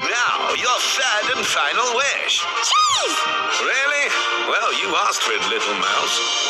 Now, your third and final wish. Cheese! Really? Well, you asked for it, little mouse.